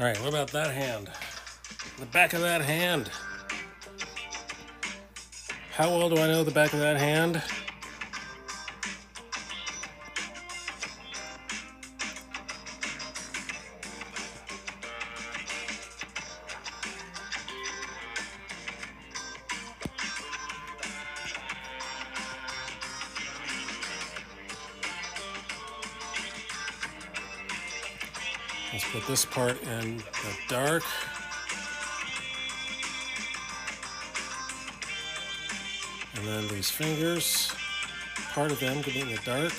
All right, what about that hand? The back of that hand. How well do I know the back of that hand? This part in the dark. And then these fingers, part of them could be in the dark.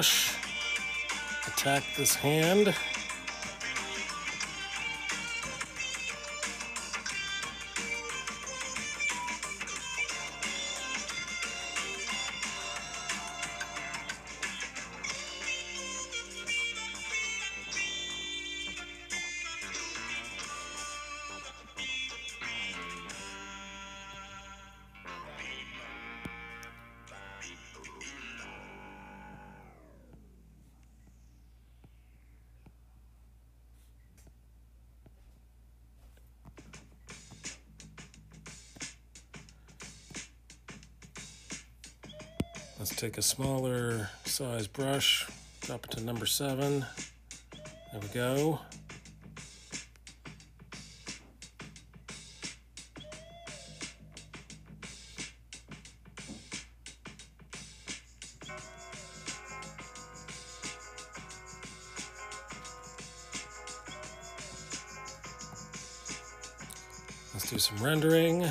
Brush, attack this hand. Let's take a smaller size brush, drop it to number seven. There we go. Let's do some rendering.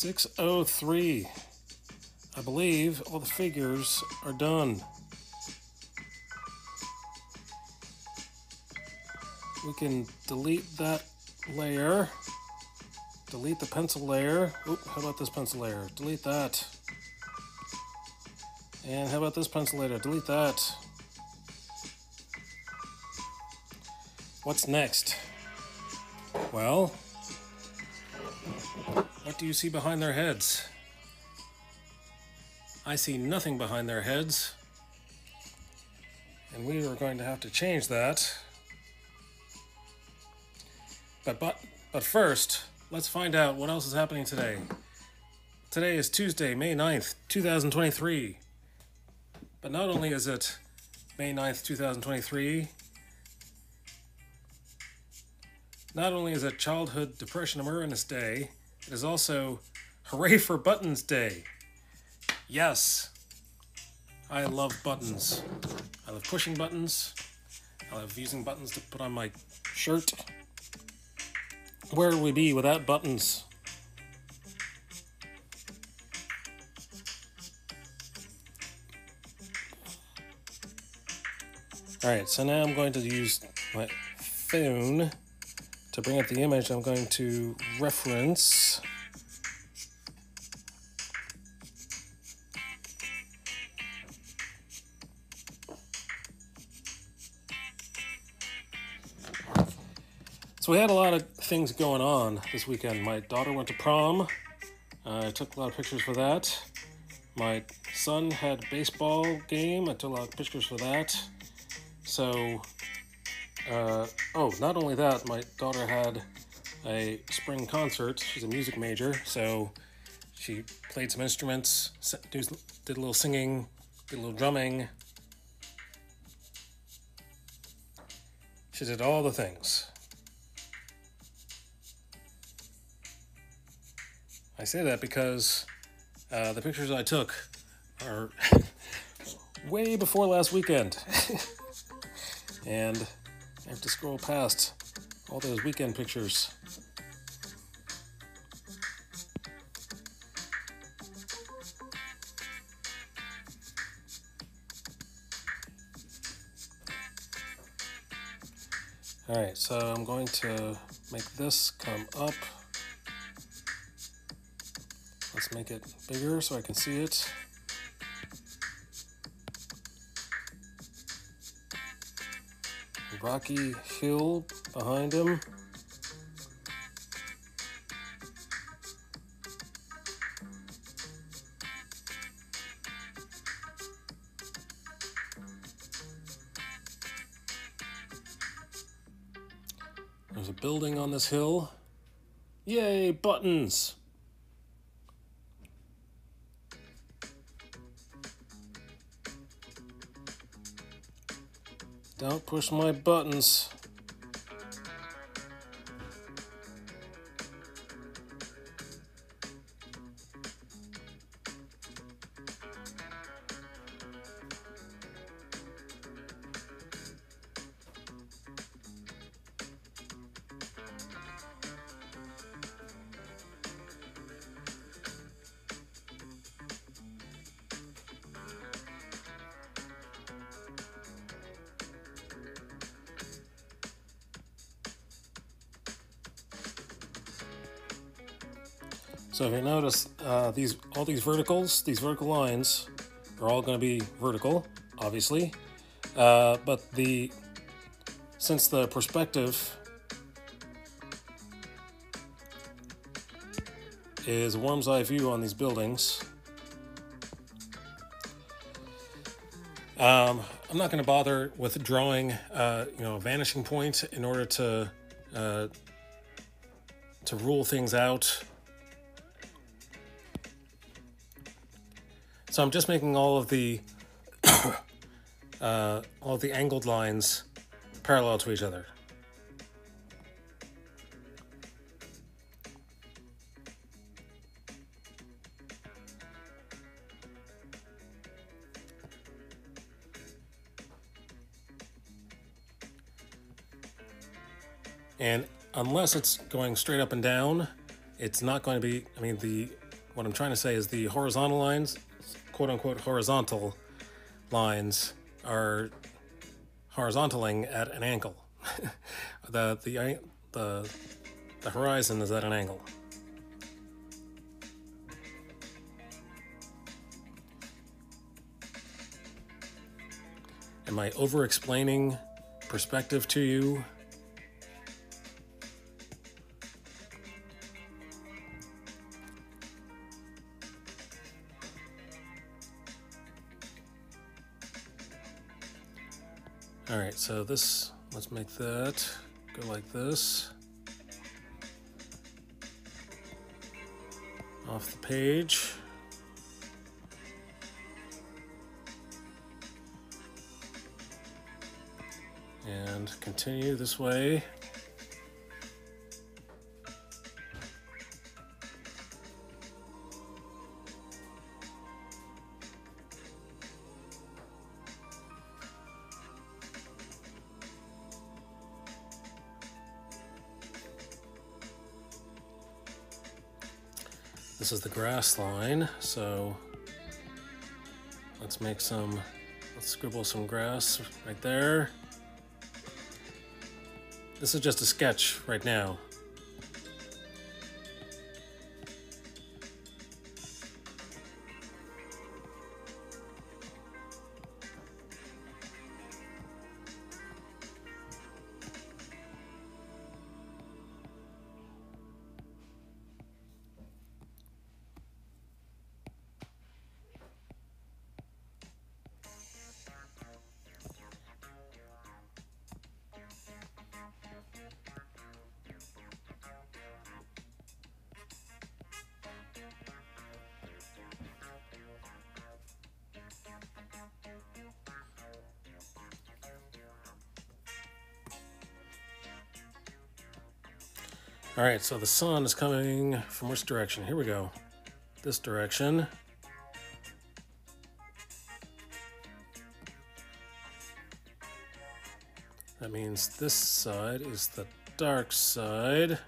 Six oh three. I believe all the figures are done. We can delete that layer. Delete the pencil layer. Oop, how about this pencil layer? Delete that. And how about this pencil layer? Delete that. What's next? Well, what do you see behind their heads? I see nothing behind their heads. And we are going to have to change that. But but but first, let's find out what else is happening today. Today is Tuesday, May 9th, 2023. But not only is it May 9th, 2023, not only is it Childhood Depression Awareness Day, it is also Hooray for Buttons Day. Yes, I love buttons. I love pushing buttons. I love using buttons to put on my shirt. Where would we be without buttons? Alright, so now I'm going to use my phone to bring up the image. I'm going to reference. So we had a lot of things going on this weekend. My daughter went to prom. I took a lot of pictures for that. My son had baseball game. I took a lot of pictures for that. So, uh, oh, not only that, my daughter had a spring concert. She's a music major, so she played some instruments, did a little singing, did a little drumming. She did all the things. I say that because uh, the pictures I took are way before last weekend. and I have to scroll past all those weekend pictures. Alright, so I'm going to make this come up. Let's make it bigger so I can see it. Rocky hill behind him. There's a building on this hill. Yay, buttons! Don't push my buttons. So if you notice, uh, these all these verticals, these vertical lines, are all going to be vertical, obviously. Uh, but the since the perspective is a worm's eye view on these buildings, um, I'm not going to bother with drawing, uh, you know, a vanishing point in order to uh, to rule things out So I'm just making all of the uh, all the angled lines parallel to each other. And unless it's going straight up and down, it's not going to be, I mean, the, what I'm trying to say is the horizontal lines quote unquote horizontal lines are horizontaling at an angle. the, the, the, the horizon is at an angle. Am I over explaining perspective to you? All right, so this, let's make that go like this. Off the page. And continue this way. This is the grass line, so let's make some, let's scribble some grass right there. This is just a sketch right now. All right, so the sun is coming from which direction? Here we go. This direction. That means this side is the dark side.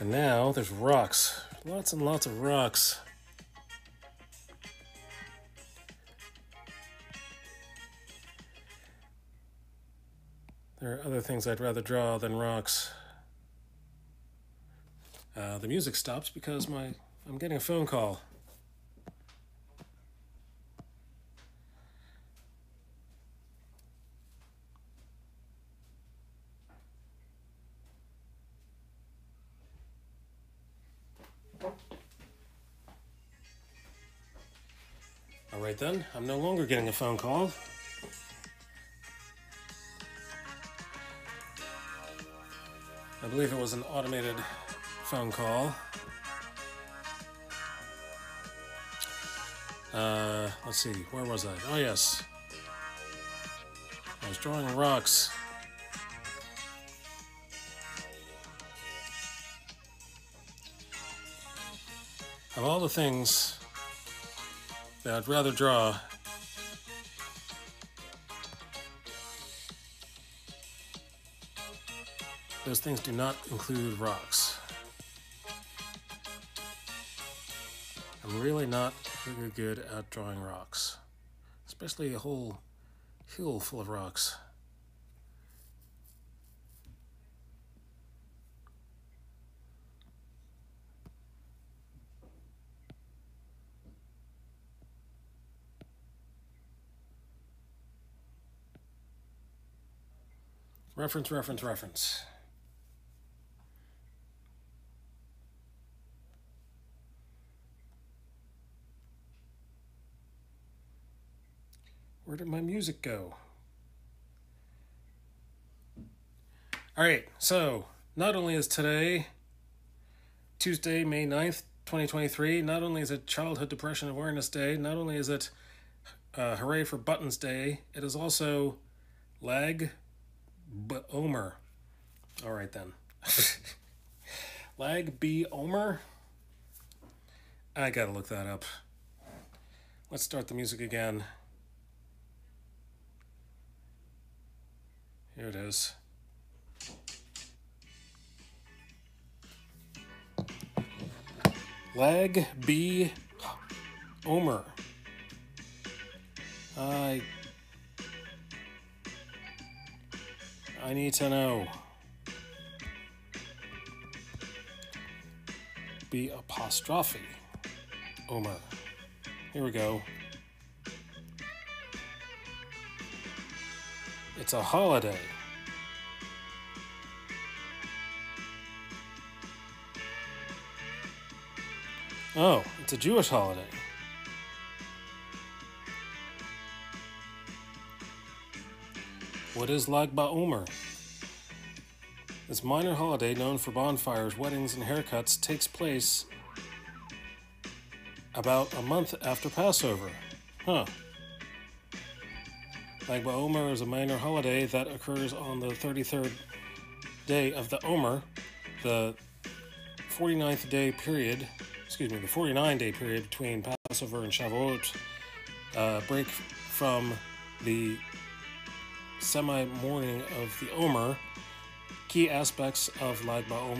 And now there's rocks. Lots and lots of rocks. There are other things I'd rather draw than rocks. Uh, the music stops because my I'm getting a phone call. Right then, I'm no longer getting a phone call. I believe it was an automated phone call. Uh, let's see, where was I? Oh, yes. I was drawing rocks. Of all the things I'd rather draw, those things do not include rocks. I'm really not very good at drawing rocks, especially a whole hill full of rocks. Reference, reference, reference. Where did my music go? All right, so not only is today, Tuesday, May 9th, 2023, not only is it Childhood Depression Awareness Day, not only is it uh, Hooray for Buttons Day, it is also Lag B Omer. All right then. Lag B Omer? I gotta look that up. Let's start the music again. Here it is. Lag B Omer. I I need to know. B apostrophe Omer. Here we go. It's a holiday. Oh, it's a Jewish holiday. What is Lag BaOmer? This minor holiday, known for bonfires, weddings, and haircuts, takes place about a month after Passover. Huh. Lag BaOmer is a minor holiday that occurs on the 33rd day of the Omer, the 49th day period, excuse me, the 49 day period between Passover and Shavuot, uh, break from the semi mourning of the Omer. Key aspects of Lag BaOmer